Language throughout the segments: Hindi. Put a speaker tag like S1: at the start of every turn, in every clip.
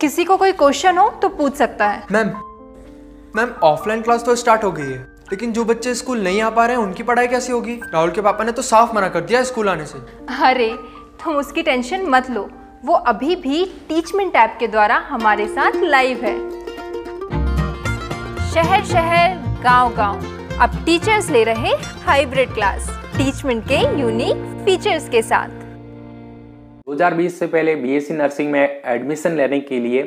S1: किसी को कोई क्वेश्चन हो तो पूछ सकता है।
S2: मैम मैम ऑफलाइन क्लास तो स्टार्ट हो गई है लेकिन जो बच्चे स्कूल नहीं आ पा रहे हैं उनकी पढ़ाई कैसी होगी? राहुल के पापा ने तो साफ़ मना कर दिया स्कूल आने से।
S1: अरे तुम उसकी टेंशन मत लो। वो अभी भी टीचमेंट ऐप के द्वारा हमारे साथ लाइव है। शहर शहर गाँव गाँव अब टीचर्स ले रहे हाइब्रिड क्लास टीचमेंट के यूनिक फीचर्स के साथ।
S3: 2020 से पहले बीएससी नर्सिंग में एडमिशन लेने के लिए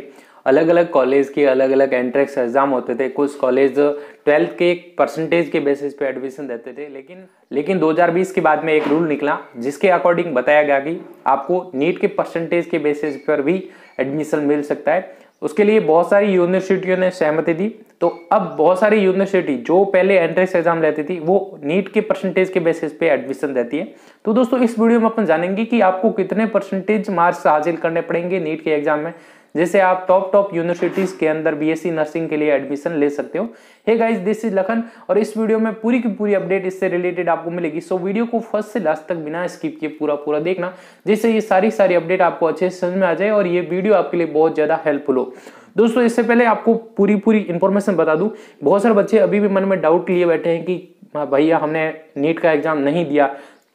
S3: अलग अलग कॉलेज के अलग अलग एंट्रेंस एग्ज़ाम होते थे। कुछ कॉलेज ट्वेल्थ के परसेंटेज के बेसिस पे एडमिशन देते थे। लेकिन लेकिन 2020 के बाद में एक रूल निकला, जिसके अकॉर्डिंग बताया गया कि आपको नीट के परसेंटेज के बेसिस पर भी एडमिशन मिल सकता है। उसके लिए बहुत सारी यूनिवर्सिटियों ने सहमति दी। तो अब बहुत सारी यूनिवर्सिटी जो पहले एंट्रेंस एग्ज़ाम लेती थी, वो नीट के परसेंटेज के बेसिस पे एडमिशन देती है। तो दोस्तों, इस वीडियो में अपन जानेंगे कि आपको कितने परसेंटेज मार्क्स हासिल करने पड़ेंगे नीट के एग्ज़ाम में। जिससे आप टॉप टॉप यूनिवर्सिटीज के अंदर बीएससी नर्सिंग के लिए एडमिशन ले सकते हो। Hey guys this is Lakhan और इस वीडियो में पूरी की पूरी अपडेट इससे रिलेटेड आपको मिलेगी। सो वीडियो को फ़र्स्ट से लास्ट तक बिना स्किप किए पूरा पूरा देखना, जिससे ये सारी सारी अपडेट आपको अच्छे से समझ में आ जाए और ये वीडियो आपके लिए बहुत ज़्यादा हेल्पफुल हो। दोस्तों, इससे पहले आपको पूरी पूरी इंफॉर्मेशन बता दूँ। बहुत सारे बच्चे अभी भी मन में डाउट लिए बैठे हैं कि भैया, हमने नीट का एग्ज़ाम नहीं दिया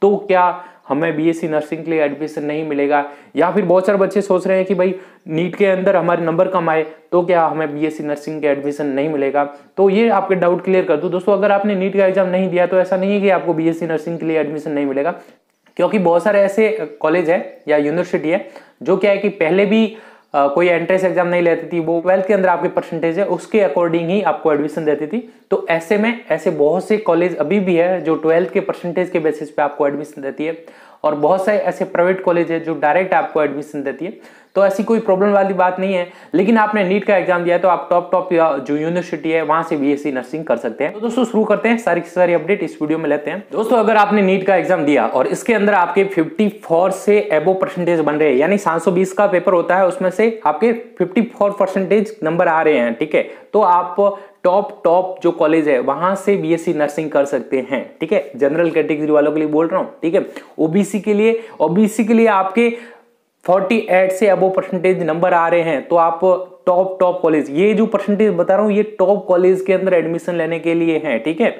S3: तो क्या हमें बीएससी नर्सिंग के लिए एडमिशन नहीं मिलेगा। या फिर बहुत सारे बच्चे सोच रहे हैं कि भाई नीट के अंदर हमारे नंबर कम आए तो क्या हमें बीएससी नर्सिंग के एडमिशन नहीं मिलेगा? तो ये आपके डाउट क्लियर कर दूँ। दोस्तों, अगर आपने नीट का एग्ज़ाम नहीं दिया तो ऐसा नहीं है कि आपको बीएससी नर्सिंग के लिए एडमिशन नहीं मिलेगा। क्योंकि बहुत सारे ऐसे कॉलेज है या यूनिवर्सिटी है, जो क्या है कि पहले भी कोई एंट्रेंस एग्ज़ाम नहीं लेती थी, वो ट्वेल्थ के अंदर आपकी परसेंटेज है, उसके अकॉर्डिंग ही आपको एडमिशन देती थी। तो ऐसे में, ऐसे बहुत से कॉलेज अभी भी है जो ट्वेल्थ के परसेंटेज के बेसिस पे आपको एडमिशन देती है। और बहुत सारे ऐसे प्राइवेट कॉलेज है जो डायरेक्ट आपको एडमिशन देती है। तो ऐसी कोई प्रॉब्लम वाली बात नहीं है। लेकिन आपने नीट का एग्ज़ाम दिया है तो आप टॉप टॉप जो यूनिवर्सिटी है, वहाँ से बीएससी नर्सिंग कर सकते हैं। तो दोस्तों, शुरू करते हैं। सारी सारी अपडेट इस वीडियो में लेते हैं। दोस्तों, अगर आपने नीट का एग्ज़ाम दिया और इसके अंदर आपके 54 से एबो परसेंटेज बन रहे हैं, यानी 720 का पेपर होता है, उसमें से आपके 54 परसेंटेज नंबर आ रहे हैं, ठीक है? तो आप टॉप टॉप जो कॉलेज है, वहाँ से बीएससी नर्सिंग कर सकते हैं, ठीक है? जनरल कैटेगरी वालों के लिए बोल रहा हूँ, ठीक है? ओबीसी के लिए ओबीसी के लिए आपके 48 से अबो परसेंटेज नंबर आ रहे हैं तो आप टॉप टॉप कॉलेज ये जो परसेंटेज बता रहा हूँ, ये टॉप कॉलेज के अंदर एडमिशन लेने के लिए है, ठीक है?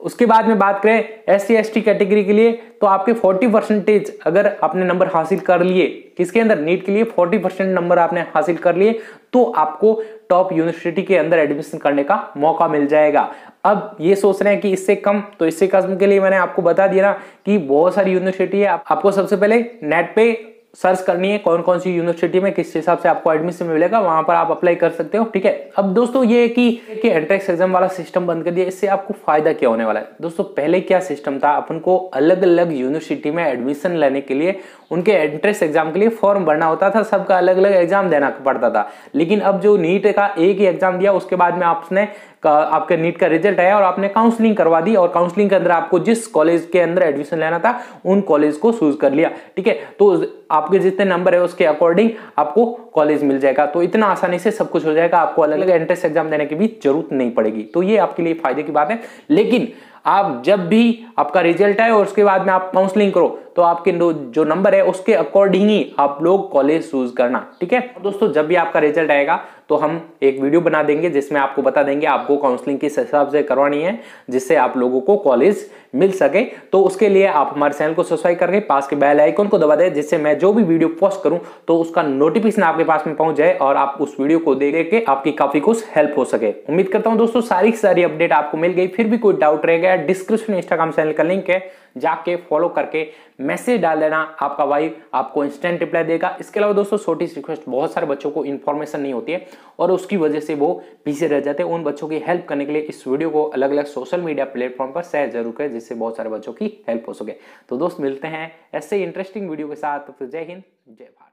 S3: उसके बाद में बात करें एस सी कैटेगरी के लिए तो आपके 40 परसेंटेज अगर आपने नंबर हासिल कर लिए, किसके अंदर? नीट के लिए 40 परसेंट नंबर आपने हासिल कर लिए तो आपको टॉप यूनिवर्सिटी के अंदर एडमिशन करने का मौका मिल जाएगा। अब ये सोच रहे हैं कि इससे कम तो इससे कम के लिए मैंने आपको बता दिया ना कि बहुत सारी यूनिवर्सिटी है। आपको सबसे पहले नेट पे सर्च करनी है कौन कौन सी यूनिवर्सिटी में किस हिसाब से आपको एडमिशन मिलेगा वहाँ पर आप अप्लाई कर सकते हो ठीक है? अब दोस्तों ये कि, कि एंट्रेंस एग्ज़ाम वाला सिस्टम बंद कर दिया इससे आपको फ़ायदा क्या होने वाला है? दोस्तों पहले क्या सिस्टम था? अपन को अलग अलग यूनिवर्सिटी में एडमिशन लेने के लिए उनके एंट्रेंस एग्ज़ाम के लिए फॉर्म भरना होता था सबका अलग अलग एग्ज़ाम देना पड़ता था। लेकिन अब जो नीट का एक ही एग्ज़ाम दिया उसके बाद में आपने आपके नीट का रिज़ल्ट आया और आपने काउंसलिंग करवा दी और काउंसलिंग के अंदर आपको जिस कॉलेज के अंदर एडमिशन लेना था, उन कॉलेज को चूज़ कर लिया। ठीक है? तो आपके जितने नंबर है उसके अकॉर्डिंग आपको कॉलेज मिल जाएगा तो इतना आसानी से सब कुछ हो जाएगा, आपको अलग अलग एंट्रेंस एग्ज़ाम देने की भी ज़रूरत नहीं पड़ेगी। तो ये आपके लिए फ़ायदे की बात है। लेकिन आप जब भी आपका रिज़ल्ट आए और उसके बाद में आप काउंसलिंग करो तो आपके जो नंबर है, उसके अकॉर्डिंग ही आप लोग कॉलेज चूज़ करना, ठीक है? दोस्तों, जब भी आपका रिज़ल्ट आएगा तो हम एक वीडियो बना देंगे, जिसमें आपको बता देंगे आपको काउंसलिंग किस हिसाब से करवानी है, जिससे आप लोगों को कॉलेज मिल सके तो उसके लिए आप हमारे चैनल को सब्सक्राइब करके पास के बेल आइकन को दबा दें, जिससे मैं जो भी वीडियो पोस्ट करूँ तो उसका नोटिफिकेशन आपके पास में पहुँच जाए और आप उस वीडियो को देख के आपकी काफ़ी कुछ हेल्प हो सके। उम्मीद करता हूँ दोस्तों, सारी सारी अपडेट आपको मिल गई। फिर भी कोई डाउट रह गया डिस्क्रिप्शन इंस्टाग्राम चैनल का लिंक है। जाके फॉलो करके मैसेज डाल देना। आपका वाइफ आपको इंस्टेंट रिप्लाई देगा। इसके अलावा दोस्तों, छोटी रिक्वेस्ट बहुत सारे बच्चों को इन्फॉर्मेशन नहीं होती है और उसकी वजह से वो पीछे रह जाते हैं। उन बच्चों की हेल्प करने के लिए इस वीडियो को अलग अलग सोशल मीडिया प्लेटफॉर्म पर शेयर ज़रूर करें, जिससे बहुत सारे बच्चों की हेल्प हो सके। तो दोस्त, मिलते हैं ऐसे इंटरेस्टिंग वीडियो के साथ। तो फिर जय हिंद, जय भारत।